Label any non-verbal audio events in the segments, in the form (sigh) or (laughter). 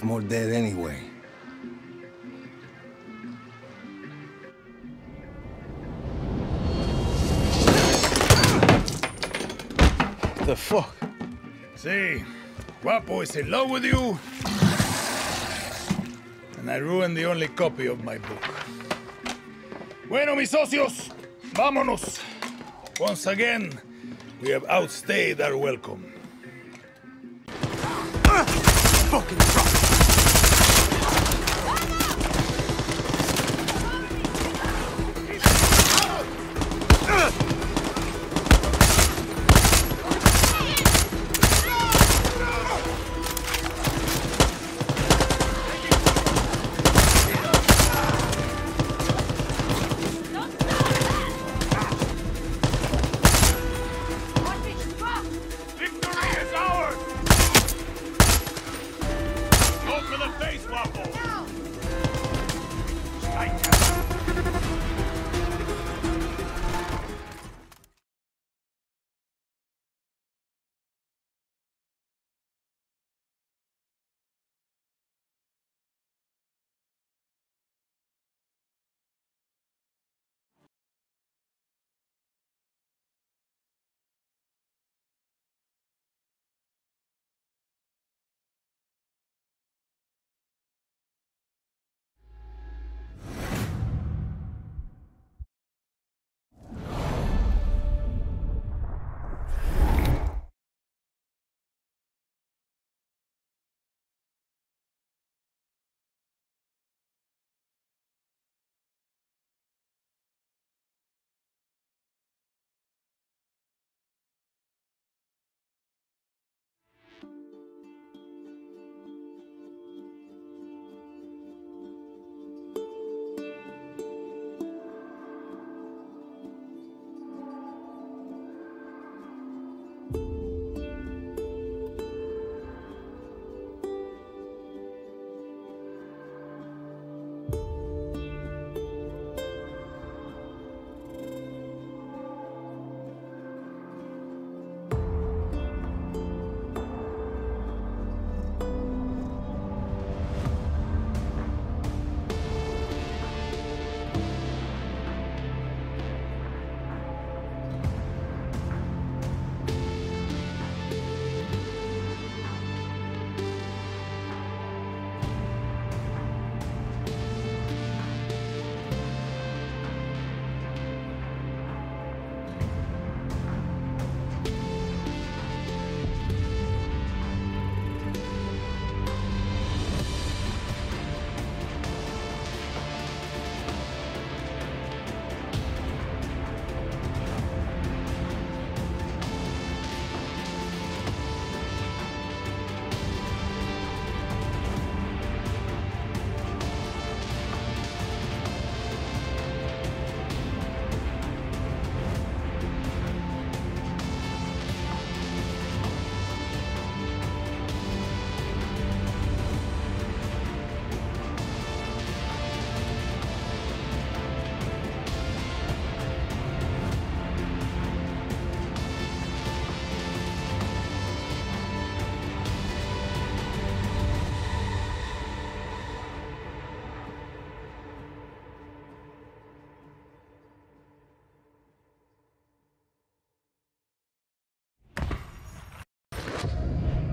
You're more dead anyway. The fuck? See, Guapo is in love with you. And I ruined the only copy of my book. Bueno, mis socios, vámonos. Once again, we have outstayed our welcome. Ah, fucking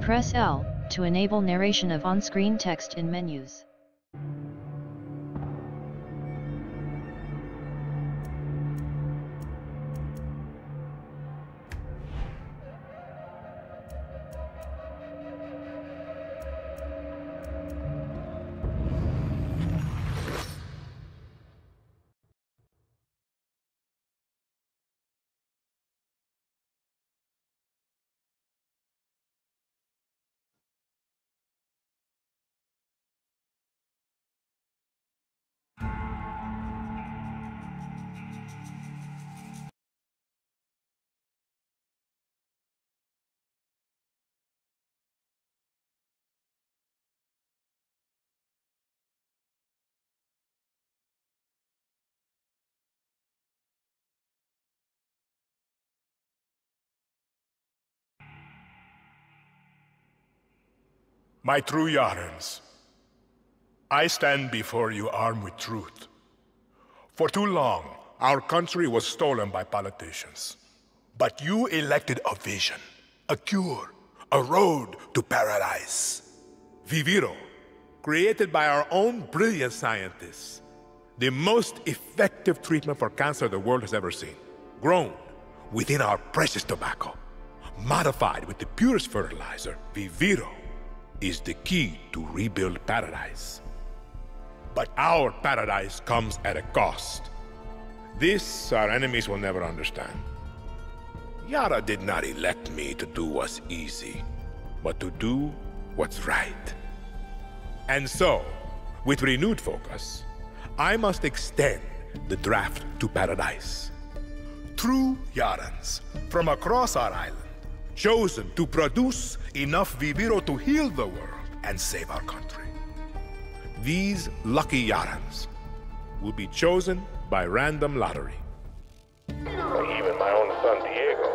Press L to enable narration of on-screen text in menus. My true Yarans, I stand before you armed with truth. For too long, our country was stolen by politicians. But you elected a vision, a cure, a road to paradise. Viviro, created by our own brilliant scientists. The most effective treatment for cancer the world has ever seen. Grown within our precious tobacco. Modified with the purest fertilizer, Viviro is the key to rebuild paradise. But our paradise comes at a cost. This our enemies will never understand. Yara did not elect me to do what's easy, but to do what's right. And so, with renewed focus, I must extend the draft to paradise. True Yarans from across our island, chosen to produce enough Viviro to heal the world and save our country. These lucky Yarans will be chosen by random lottery. Even my own son Diego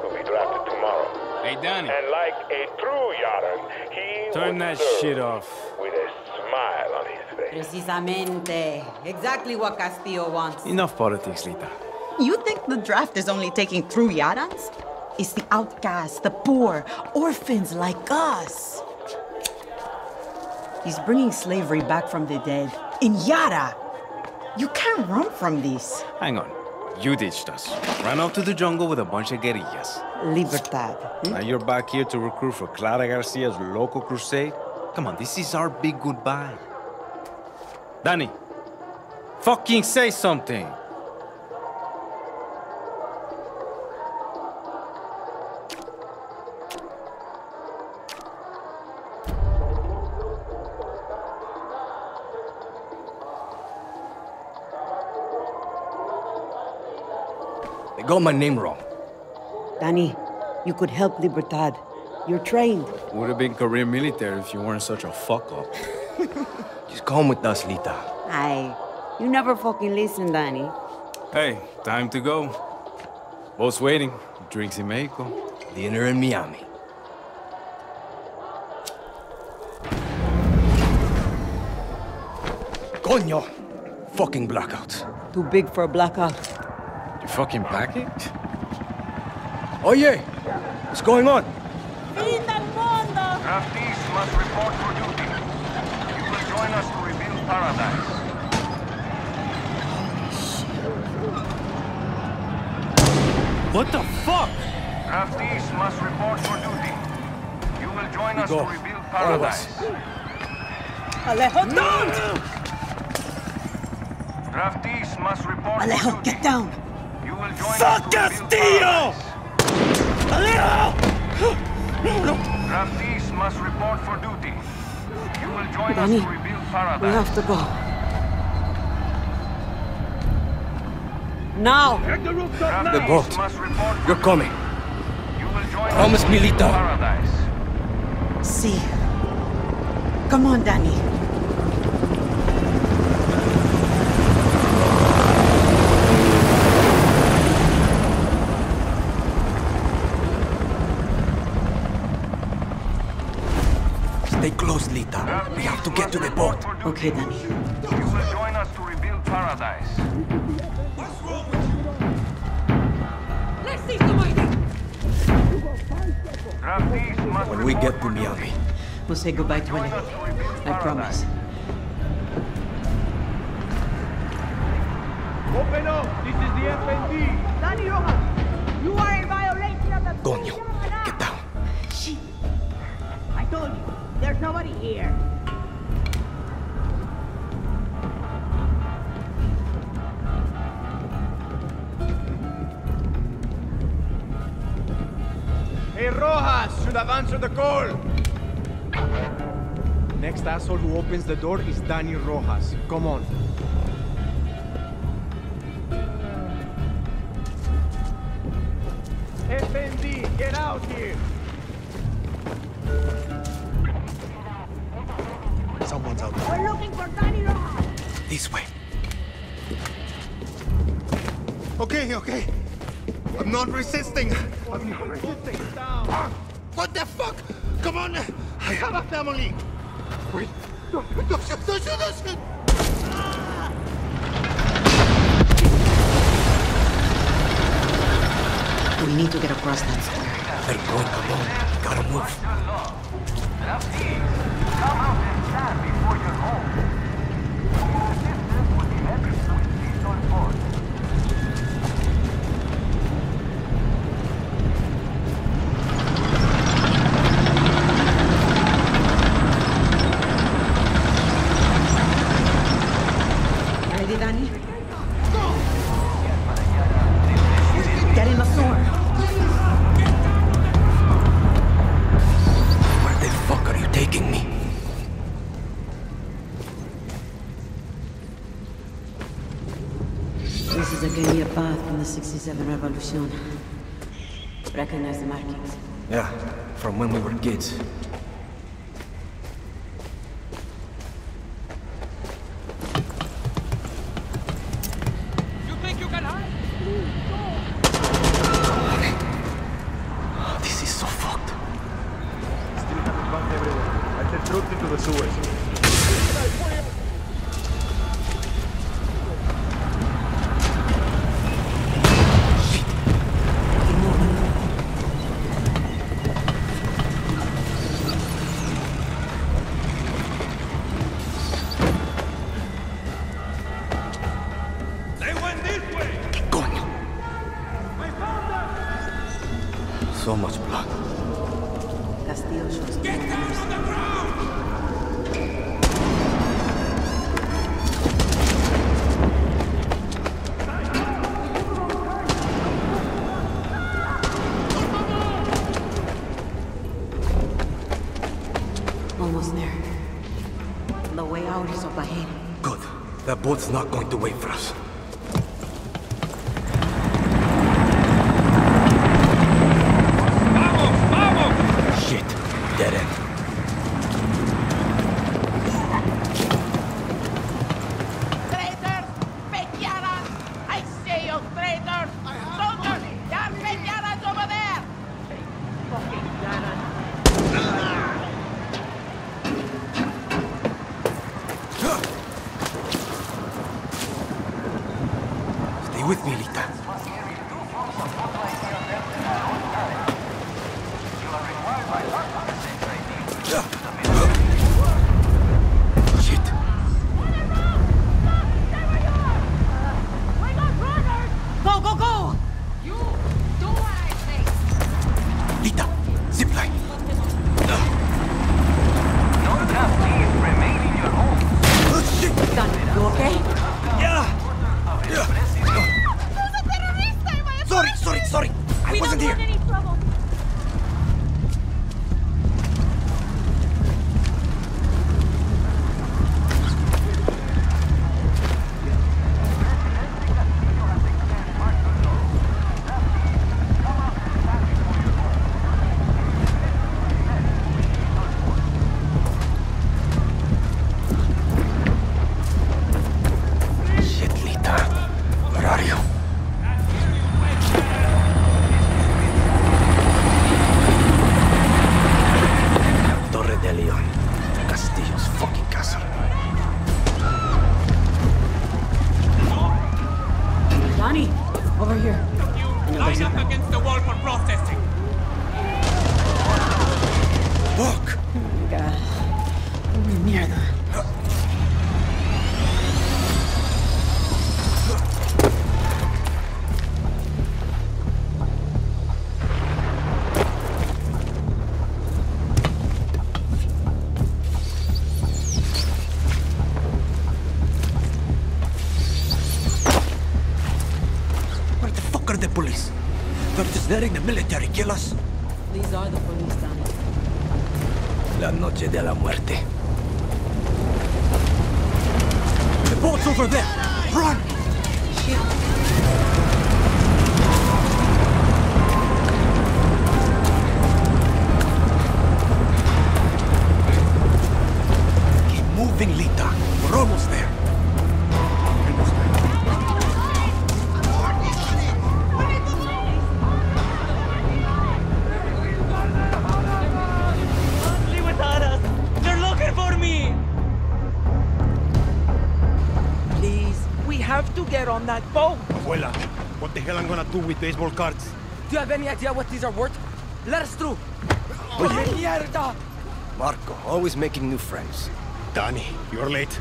could be drafted tomorrow. Hey, Dani, And like a true Yaran, he turn would that serve shit off. with a smile on his face. Precisamente. Exactly what Castillo wants. Enough politics, Lita. You think the draft is only taking through Yarans? It's the outcasts, the poor, orphans like us. He's bringing slavery back from the dead. In Yara! You can't run from this. Hang on. You ditched us. Ran off to the jungle with a bunch of guerrillas. Libertad. Hmm? Now you're back here to recruit for Clara Garcia's local crusade? Come on, this is our big goodbye. Dani, fucking say something. Got my name wrong. Dani, you could help Libertad. You're trained. Would have been career military if you weren't such a fuck up. (laughs) Just come with us, Lita. Aye. You never fucking listen, Dani. Hey, time to go. Boss waiting. Drinks in Mexico. Dinner in Miami. Coño! Fucking blackout. Too big for a blackout. You fucking package? Oye! What's going on? Draftees must report for duty. You will join us to rebuild paradise. What the fuck? Draftees must report for duty. You will join us go. to rebuild All of us. paradise. Alejo, don't! Draftees must report for Alejo, get down! You will join Fuck us to rebuild Castillo! Draftees must report for duty. You will join Dani, us to rebuild We have to go. Now! Draftees The boat. must report for You're coming. duty. You will join Promise us me, rebuild Lita. paradise. See. Come on, Dani. Stay close, Lita. We have to get to the boat. Okay, Dani. You will join us to rebuild paradise. Draftees must When we get to. Miami, We'll say goodbye to Join us Alejo. to rebuild I promise. paradise. Open up! This is the FND! Dani Rojas, you are in violation of the Coño, there's nobody here. Hey, Rojas should have answered the call! Next asshole who opens the door is Dani Rojas. Come on. We're looking for Dani Rojas. This way. Okay, okay. I'm not resisting. I'm not resisting. Down. What the fuck? Come on! I have a family! Wait! Don't, don't shoot! Don't shoot! Don't shoot! We need to get across that square. They're going alone. Gotta move. From the Revolution. Recognize the markings. Yeah, from when we were kids. You think you can hide? Oh, this is so fucked. Still having bugs everywhere. Let the truth into the sewers. Boat's not going to wait for us. Vamos, vamos! Shit. Dead end. Traitors! Peñaras! I say you traitors! Soldiers! There are Peñaras over there! Fucking Yaras! Stay with me, Lita. Military kill us. These are the police. La noche de la muerte. Baseball cards? Do you have any idea what these are worth? Let us through! Oye. Marco, always making new friends. Dani, you're late.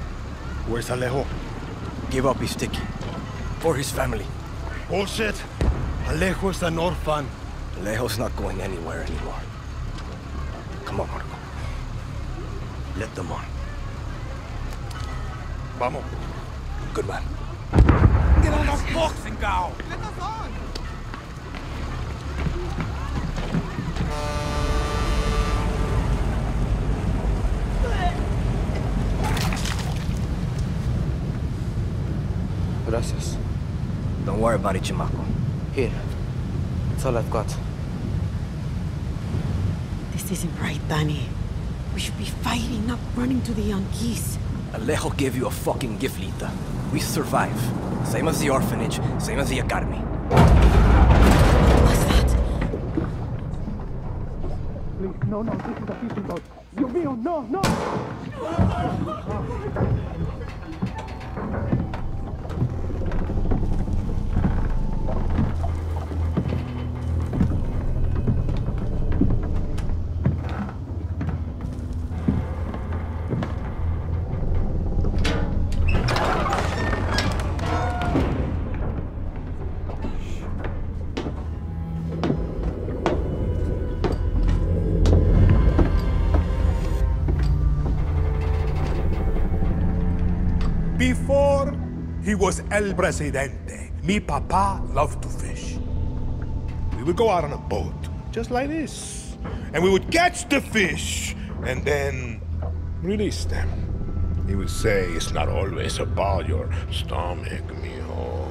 Where's Alejo? Give up his ticket. For his family. Bullshit. Alejo's an orphan. Alejo's not going anywhere anymore. Come on, Marco. Let them on. Vamos. Good man. Get on those box and go! Let us on! Gracias. Don't worry about it, Chamaco. Here. That's all I've got. This isn't right, Dani. We should be fighting, not running to the Yankees. Alejo gave you a fucking gift, Lita. We survive. Same as the orphanage, same as the academy. No, no, this is a fishing boat. Dios mío, no, no! Was El Presidente, mi papa loved to fish. We would go out on a boat, just like this, and we would catch the fish and then release them. He would say, It's not always about your stomach, mijo.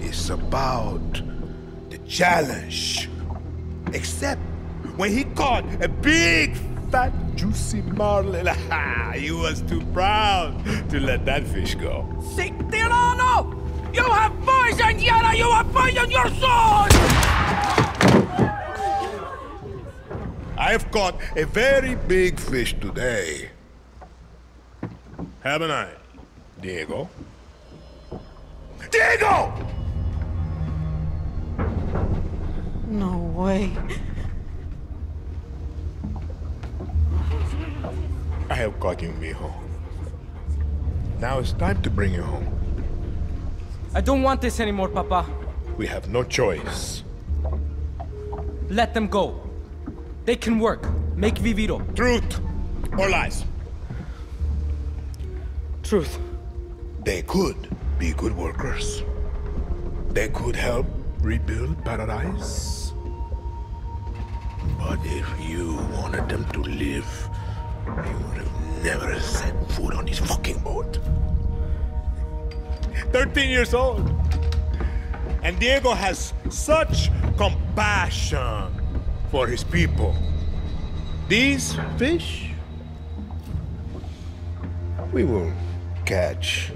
It's about the challenge. Except when he caught a big, fat, juicy marlin, (laughs) he was too proud to let that fish go. Sick Tirano! You have poisoned Yara! You have poisoned your soul! I have caught a very big fish today. Haven't I, Diego? Diego! No way. I have caught you, mijo. Now it's time to bring you home. I don't want this anymore, Papa. We have no choice. Let them go. They can work. Make Viviro. Truth or lies? Truth. They could be good workers. They could help rebuild paradise. But if you wanted them to live, you would have never set foot on this fucking boat. 13 years old. And Diego has such compassion for his people. These fish, we will catch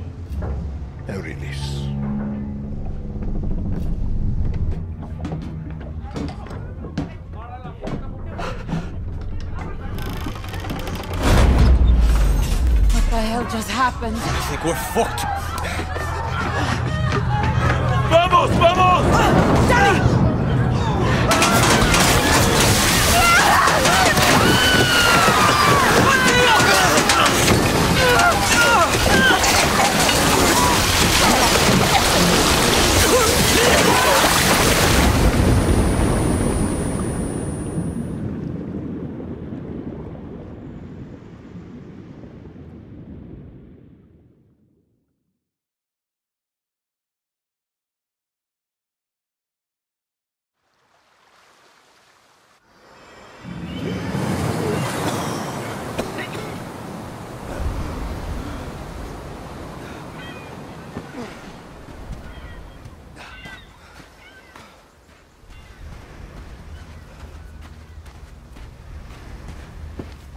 and release. Just happened? I think we're fucked. ¡Vamos, vamos! Ah, Dani!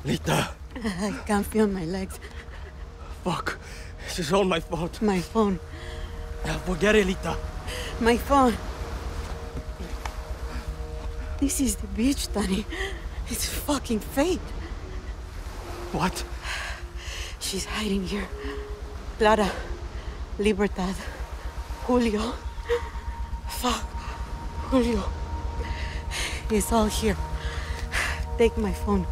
Lita! I can't feel my legs. Fuck. This is all my fault. My phone. Forget it, Lita. My phone. This is the beach, Dani. It's fucking fate. What? She's hiding here. Clara. Libertad. Julio. Fuck. Julio. It's all here. Take my phone.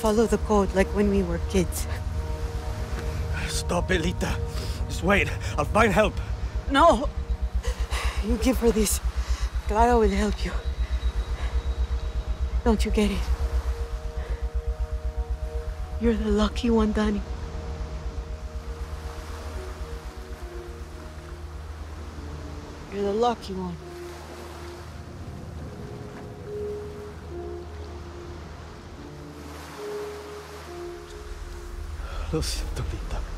Follow the code like when we were kids. Stop it, Lita. Just wait. I'll find help. No! You give her this. Clara will help you. Don't you get it? You're the lucky one, Dani. You're the lucky one. Lucy, tô bem.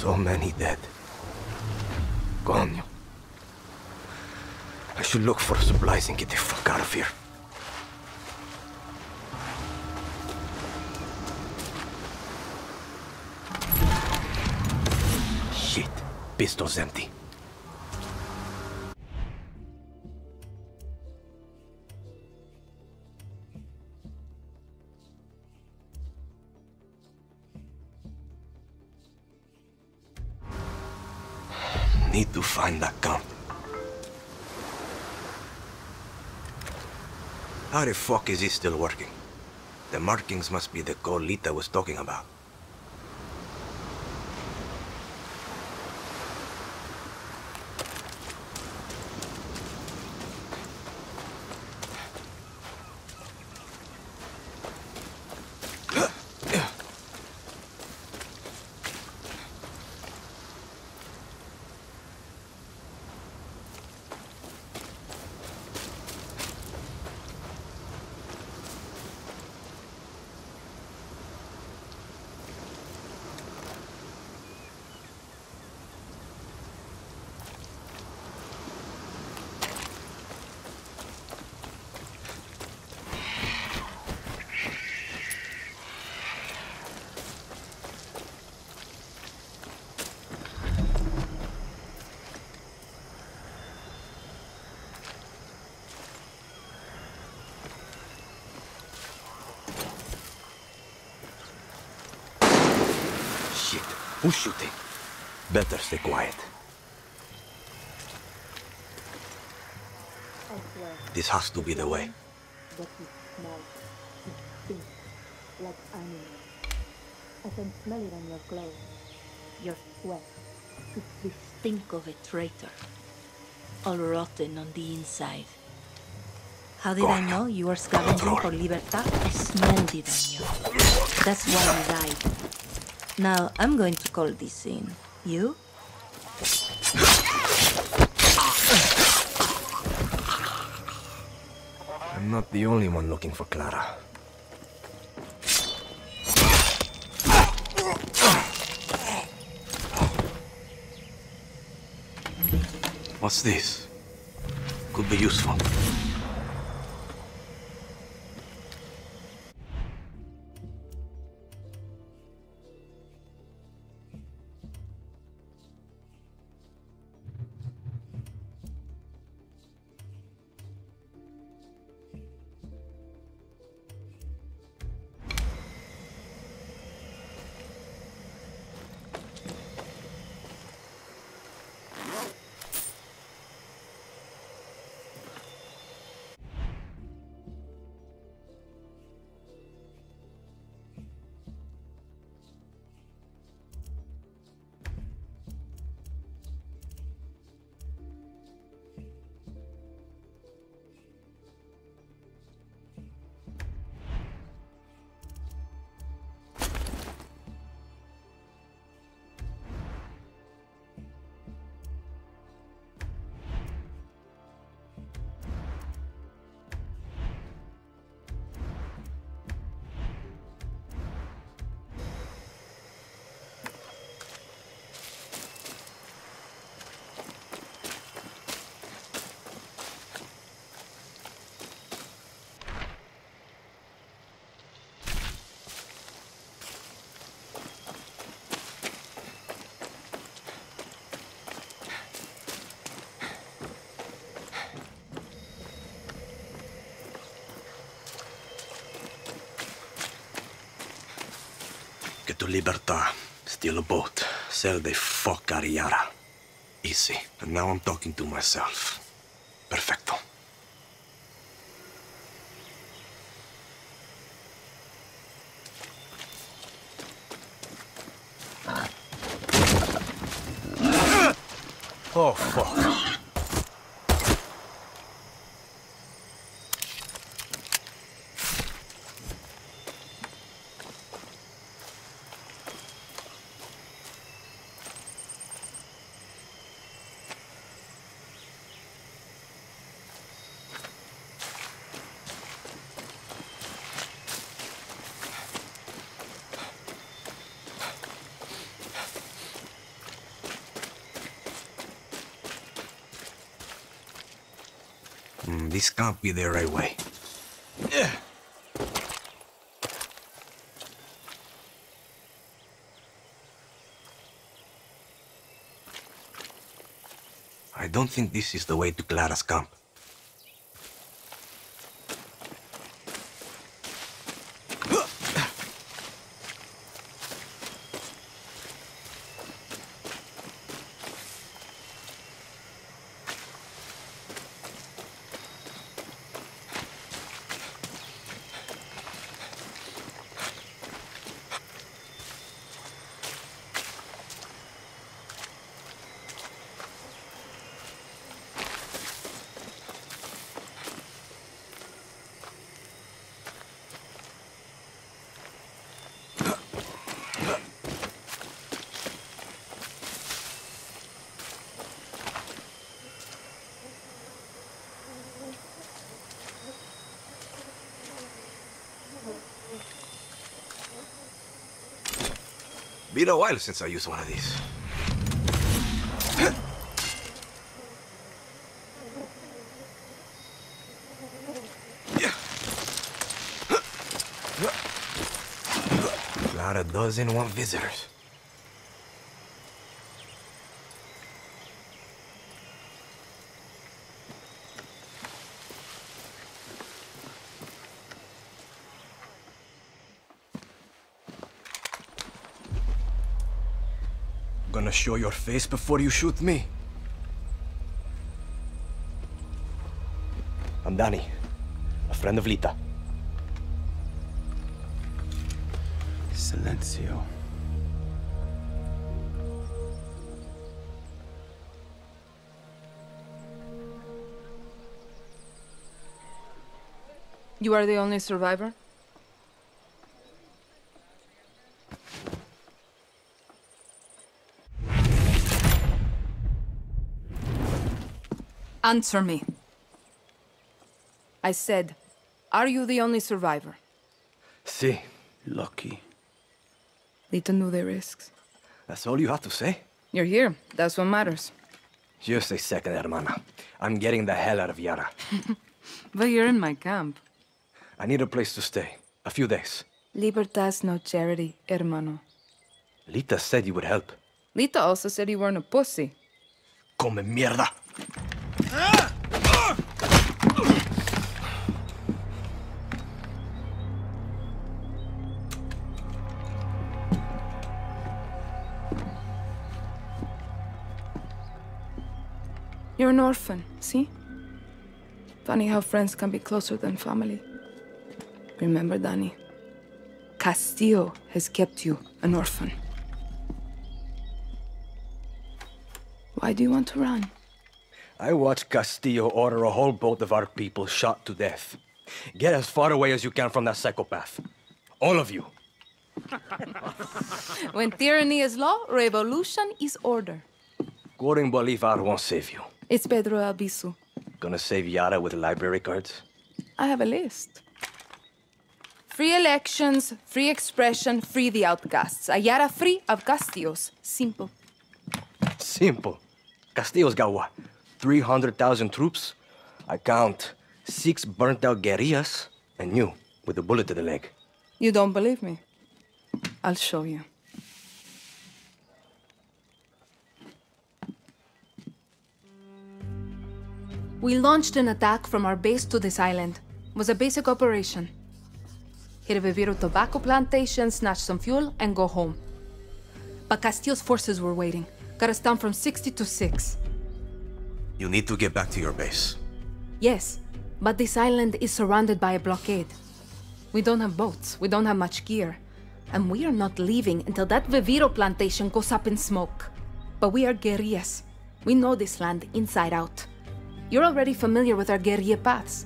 So many dead. Coño. I should look for supplies and get the fuck out of here. Shit. Pistol's empty. How the fuck is it still working? The markings must be the code Lita was talking about. Shit. Who's shooting? Better stay quiet. This has to be the way. But it smells, it stinks, like animal. I can smell it on your clothes, your sweat. It's the stink of a traitor. All rotten on the inside. How did I know you were scavenging for Libertad? I smelled it on you. That's why you died. Now, I'm going to call this in. You? I'm not the only one looking for Clara. What's this? Could be useful. To Libertad, steal a boat, sell the fuck out of Yara. Easy. And now I'm talking to myself. Perfecto. Oh, fuck. Mm, this can't be the right way. Yeah. I don't think this is the way to Clara's camp. Been a while since I used one of these. Clara doesn't want visitors. Gonna show your face before you shoot me? I'm Dani, a friend of Lita. Silencio. You are the only survivor? Answer me. I said, are you the only survivor? Si. Lucky. Lita knew the risks. That's all you have to say? You're here. That's what matters. Just a second, hermana. I'm getting the hell out of Yara. (laughs) But you're in my camp. I need a place to stay. A few days. Libertas no charity, hermano. Lita said you would help. Lita also said you weren't a pussy. Come mierda! You're an orphan, see? Funny how friends can be closer than family. Remember, Dani, Castillo has kept you an orphan. Why do you want to run? I watched Castillo order a whole boat of our people shot to death. Get as far away as you can from that psychopath. All of you. (laughs) when tyranny is law, revolution is order. Quoting Bolivar won't save you. It's Pedro Albizu. Gonna save Yara with library cards? I have a list. Free elections, free expression, free the outcasts. a Yara free of Castillos. Simple. Simple. Castillo's got what? 300,000 troops? I count six burnt out guerrillas and you with a bullet to the leg. You don't believe me? I'll show you. We launched an attack from our base to this island. It was a basic operation. hit a Viviro tobacco plantation, snatch some fuel, and go home. But Castillo's forces were waiting. Got us down from 60 to 6. You need to get back to your base. Yes, but this island is surrounded by a blockade. We don't have boats, we don't have much gear, and we are not leaving until that Viviro plantation goes up in smoke. But we are guerrillas. We know this land inside out. You're already familiar with our guerrilla paths.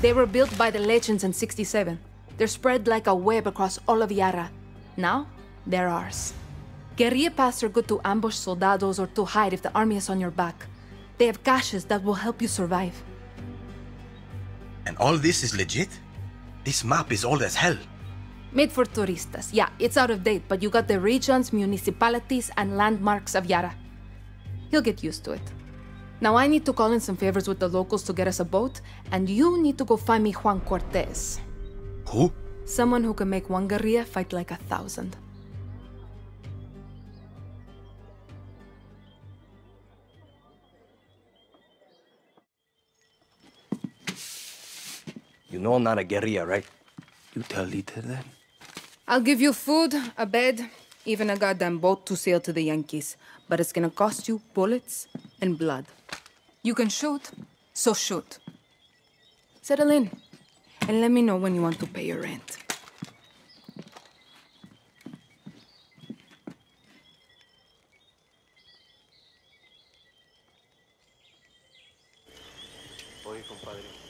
They were built by the legends in 67. They're spread like a web across all of Yara. Now, they're ours. Guerrilla paths are good to ambush soldados or to hide if the army is on your back. They have caches that will help you survive. And all this is legit? This map is old as hell. Made for turistas. Yeah, it's out of date, but you got the regions, municipalities, and landmarks of Yara. You'll get used to it. Now I need to call in some favors with the locals to get us a boat, and you need to go find me Juan Cortez. Who? Someone who can make one guerrilla fight like a thousand. You know I'm not a guerrilla, right? You tell Lita that. I'll give you food, a bed, even a goddamn boat to sail to the Yankees. But it's gonna cost you bullets and blood. You can shoot, so shoot. Settle in, and let me know when you want to pay your rent. Oye, compadre.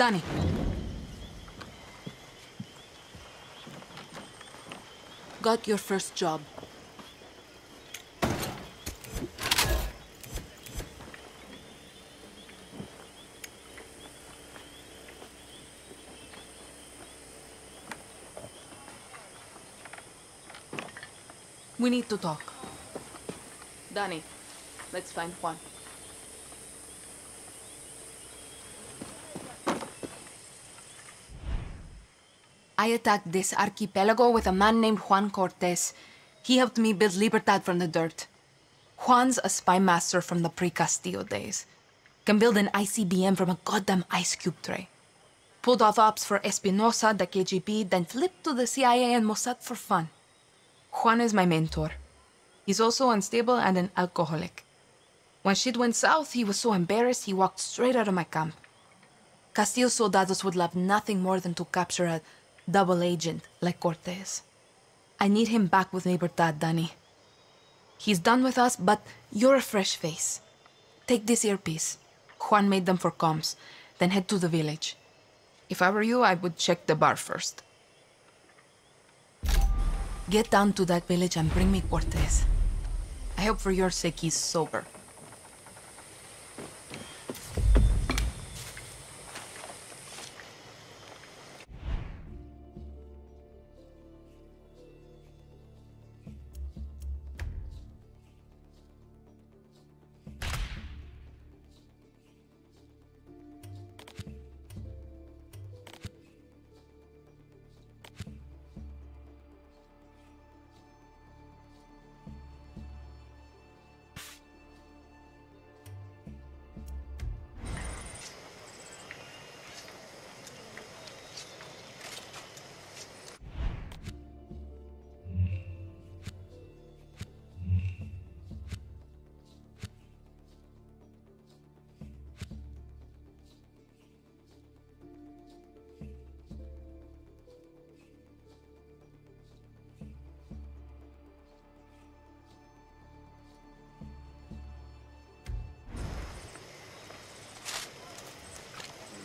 Dani. Got your first job. We need to talk. Dani, let's find Juan. I attacked this archipelago with a man named Juan Cortez. He helped me build Libertad from the dirt. Juan's a spy master from the pre-Castillo days. Can build an ICBM from a goddamn ice cube tray. Pulled off ops for Espinosa, the KGB, then flipped to the CIA and Mossad for fun. Juan is my mentor. He's also unstable and an alcoholic. When shit went south, he was so embarrassed he walked straight out of my camp. Castillo soldados would love nothing more than to capture a double agent like Cortez. I need him back with Libertad, Dani. He's done with us, but you're a fresh face. Take this earpiece. Juan made them for comms. Then head to the village. If I were you, I would check the bar first. Get down to that village and bring me Cortez. I hope for your sake he's sober.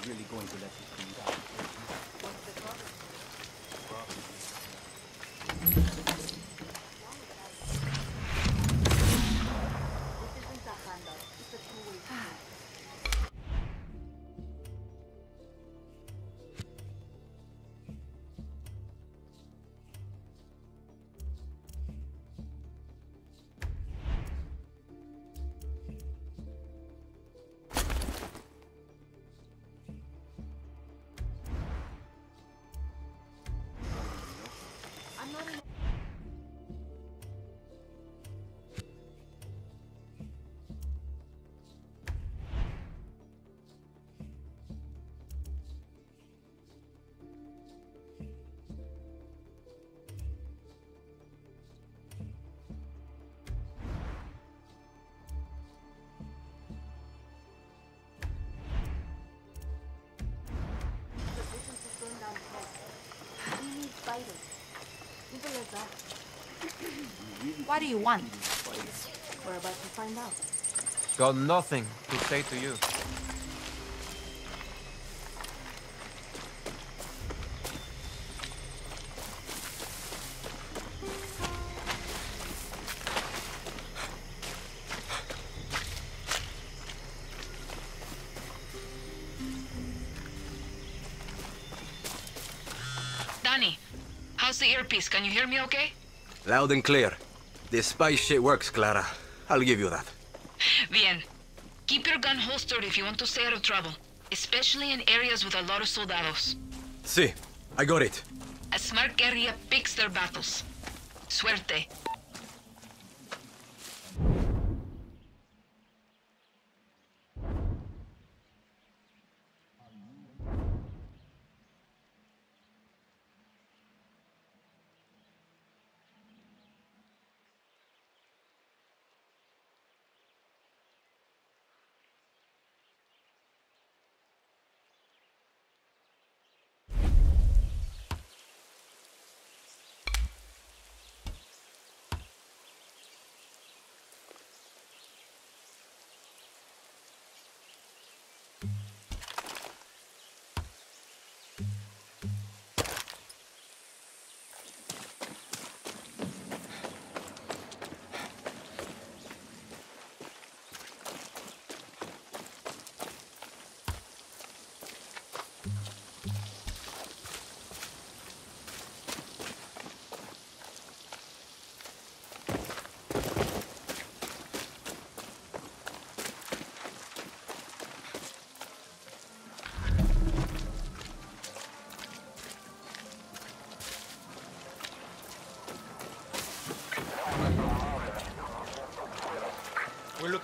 really going to let this thing down. What do you want? We're about to find out. Got nothing to say to you. Can you hear me okay? Loud and clear. This spy shit works, Clara. I'll give you that. Bien. Keep your gun holstered if you want to stay out of trouble, especially in areas with a lot of soldados. See, I got it. A smart guerrilla picks their battles. Suerte.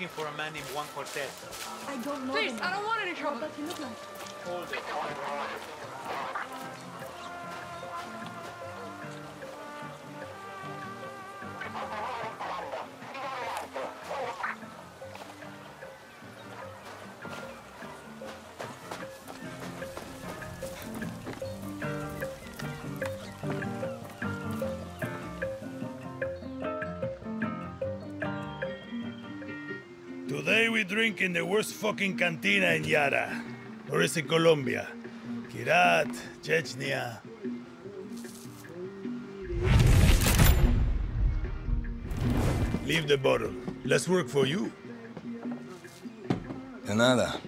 Looking for a man named Juan Cortez. I don't know. Please, the I don't want any trouble. What does he look like? Hold it. We drink in the worst fucking cantina in Yara. Or is it Colombia? Kirat, Chechnya. Leave the bottle. Let's work for you. De nada.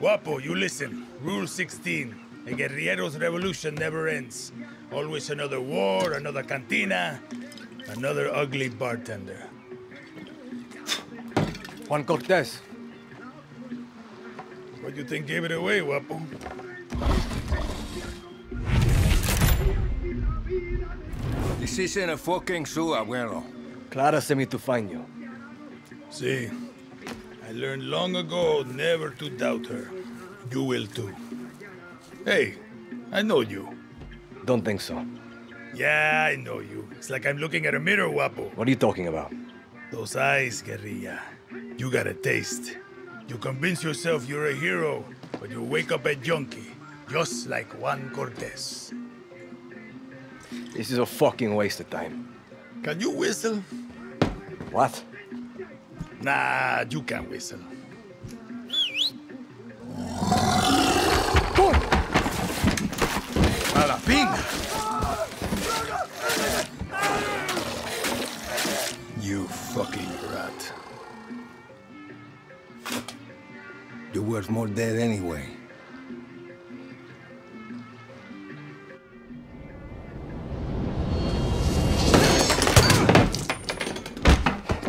Guapo, you listen. Rule 16. A guerrillero's revolution never ends. Always another war, another cantina, another ugly bartender. Juan Cortez. What do you think gave it away, Guapo? This isn't a fucking zoo, abuelo. Clara sent me to find you. See, I learned long ago never to doubt her. You will too. Hey, I know you. Don't think so. Yeah, I know you. It's like I'm looking at a mirror, Guapo. What are you talking about? Those eyes, guerrilla. You got a taste. You convince yourself you're a hero, but you wake up a junkie, just like Juan Cortez. This is a fucking waste of time. Can you whistle? What? Nah, you can't whistle. Oh. Worth more dead anyway.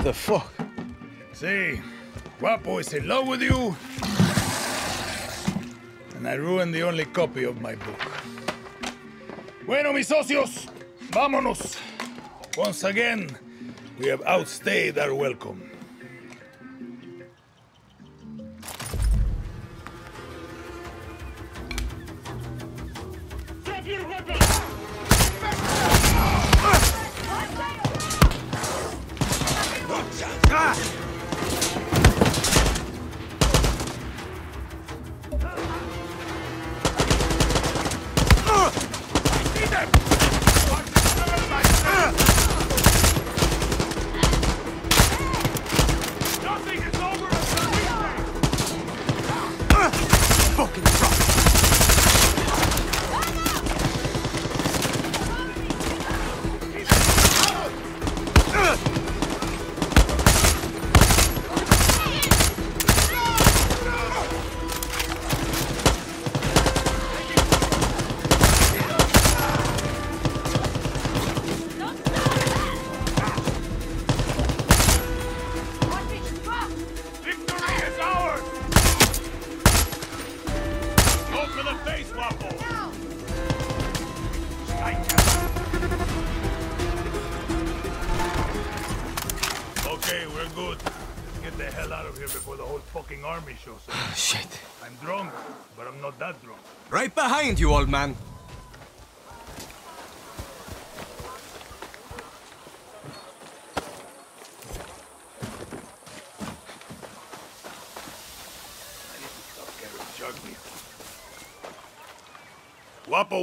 The fuck? See, Guapo is in love with you. And I ruined the only copy of my book. Bueno, mis socios, vámonos. Once again, we have outstayed our welcome.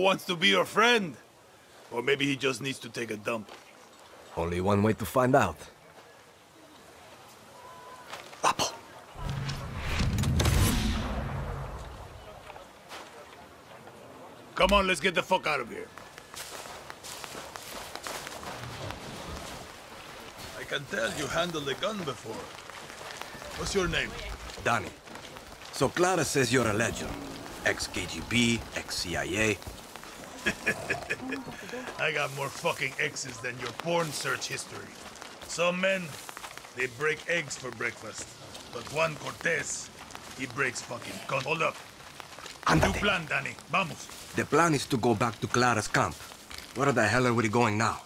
Wants to be your friend. Or maybe he just needs to take a dump. Only one way to find out. Apple. Come on, let's get the fuck out of here. I can tell you handled a gun before. What's your name? Dani. So Clara says you're a legend. Ex-KGB, ex-CIA. (laughs) I got more fucking exes than your porn search history. Some men, they break eggs for breakfast. But Juan Cortez, he breaks fucking con. Hold up. Ándate. Tu plan, Dani. Vamos. The plan is to go back to Clara's camp. Where the hell are we going now?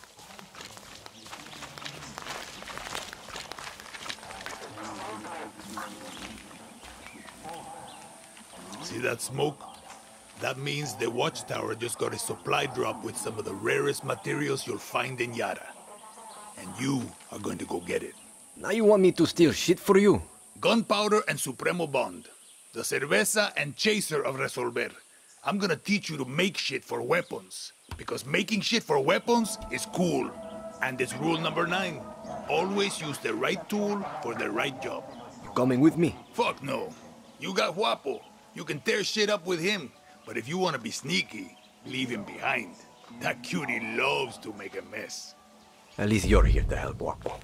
See that smoke? That means the watchtower just got a supply drop with some of the rarest materials you'll find in Yara. And you are going to go get it. Now you want me to steal shit for you? Gunpowder and Supremo Bond. The cerveza and chaser of Resolver. I'm gonna teach you to make shit for weapons. Because making shit for weapons is cool. And it's rule number nine. Always use the right tool for the right job. You coming with me? Fuck no. You got Guapo. You can tear shit up with him. But if you want to be sneaky, leave him behind. That cutie loves to make a mess. At least you're here to help Guapo.